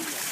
Hallelujah.